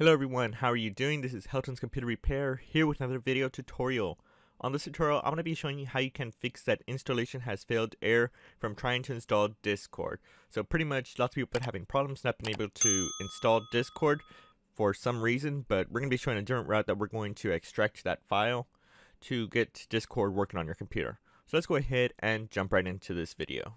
Hello everyone, how are you doing? This is Helton's Computer Repair here with another video tutorial. On this tutorial, I'm going to be showing you how you can fix that installation has failed error from trying to install Discord. So pretty much lots of people have having problems not being able to install Discord for some reason, but we're going to be showing a different route that we're going to extract that file to get Discord working on your computer. So let's go ahead and jump right into this video.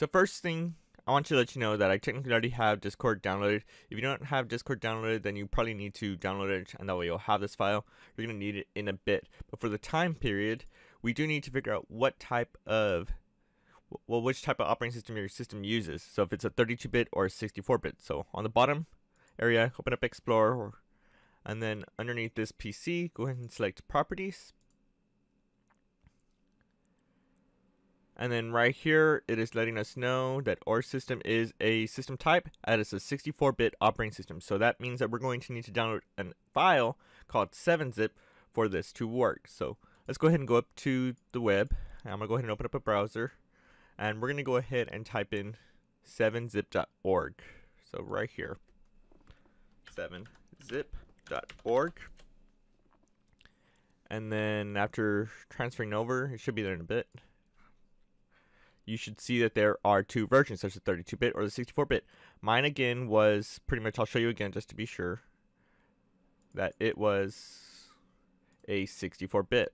So first thing, I want to let you know that I technically already have Discord downloaded. If you don't have Discord downloaded, then you probably need to download it, and that way you'll have this file. You're going to need it in a bit. But for the time period, we do need to figure out what type of, well, which type of operating system your system uses. So if it's a 32-bit or a 64-bit. So on the bottom area, open up Explorer, and then underneath this PC, go ahead and select Properties. And then right here, it is letting us know that our system is a system type and it's a 64-bit operating system. So that means that we're going to need to download a file called 7-zip for this to work. So let's go ahead and go up to the web. I'm going to go ahead and open up a browser. And we're going to go ahead and type in 7zip.org. So right here, 7zip.org. And then after transferring over, it should be there in a bit you should see that there are two versions, there's the 32-bit or the 64-bit. Mine again was pretty much, I'll show you again just to be sure, that it was a 64-bit.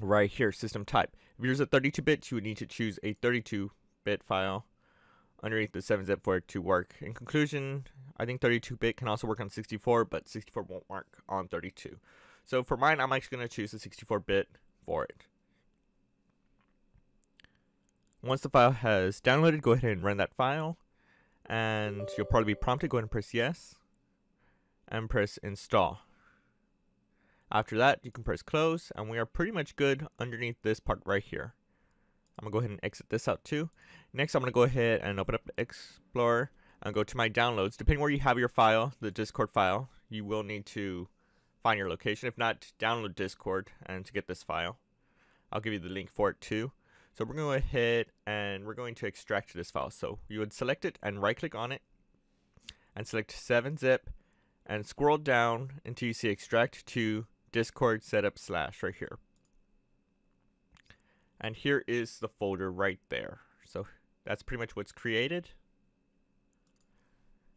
Right here, system type. If yours is a 32-bit, you would need to choose a 32-bit file underneath the 7-zip for it to work. In conclusion, I think 32-bit can also work on 64, but 64 won't work on 32. So for mine, I'm actually going to choose the 64-bit for it. Once the file has downloaded, go ahead and run that file. And you'll probably be prompted, go ahead and press yes. And press install. After that, you can press close, and we are pretty much good underneath this part right here. I'm to go ahead and exit this out too. Next, I'm to go ahead and open up Explorer and go to my downloads. Depending where you have your file, the Discord file, you will need to find your location. If not, download Discord and to get this file. I'll give you the link for it too. So we're going to go ahead and we're going to extract this file. So you would select it and right click on it and select 7-zip and scroll down until you see extract to discord setup slash right here. And here is the folder right there. So that's pretty much what's created.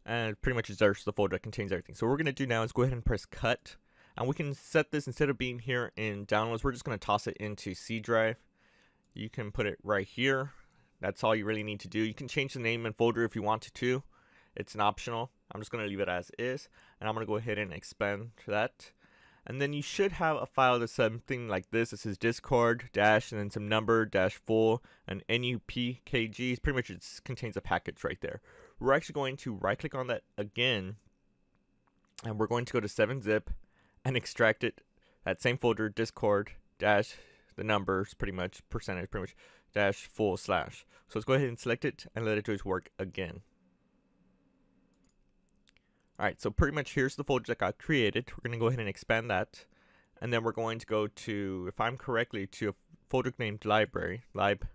And pretty much there's the folder that contains everything. So what we're going to do now is go ahead and press cut. And we can set this instead of being here in downloads, we're just going to toss it into C drive you can put it right here. That's all you really need to do. You can change the name and folder if you want to. It's an optional. I'm just going to leave it as is. And I'm going to go ahead and expand that. And then you should have a file that's something like this. This is discord dash and then some number dash full and nupkg. Pretty much it contains a package right there. We're actually going to right click on that again. And we're going to go to 7-zip and extract it. That same folder discord dash the numbers pretty much, percentage pretty much, dash full slash. So let's go ahead and select it and let it do its work again. Alright, so pretty much here's the folder that got created. We're going to go ahead and expand that. And then we're going to go to, if I'm correctly, to a folder named library, lib,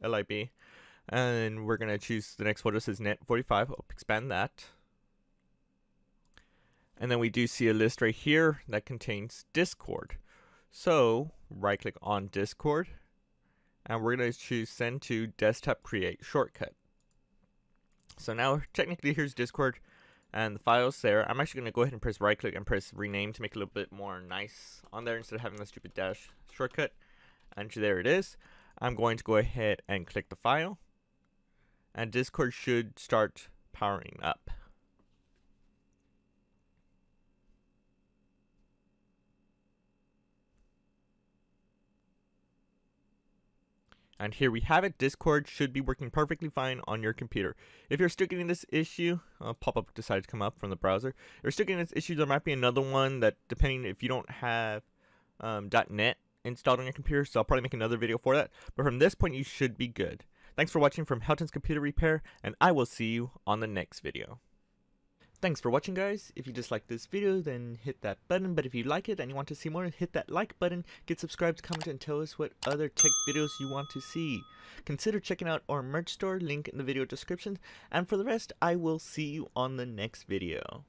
lib. And we're going to choose the next folder says net45, expand that. And then we do see a list right here that contains Discord. So right click on Discord and we're going to choose send to desktop create shortcut. So now technically here's Discord and the files there. I'm actually going to go ahead and press right click and press rename to make it a little bit more nice on there instead of having the stupid dash shortcut. And there it is. I'm going to go ahead and click the file and Discord should start powering up. And here we have it. Discord should be working perfectly fine on your computer. If you're still getting this issue, a pop-up decided to come up from the browser. If you're still getting this issue, there might be another one that, depending if you don't have um, .NET installed on your computer, so I'll probably make another video for that. But from this point, you should be good. Thanks for watching from Helton's Computer Repair, and I will see you on the next video. Thanks for watching guys. If you disliked this video then hit that button but if you like it and you want to see more hit that like button, get subscribed, comment and tell us what other tech videos you want to see. Consider checking out our merch store, link in the video description and for the rest I will see you on the next video.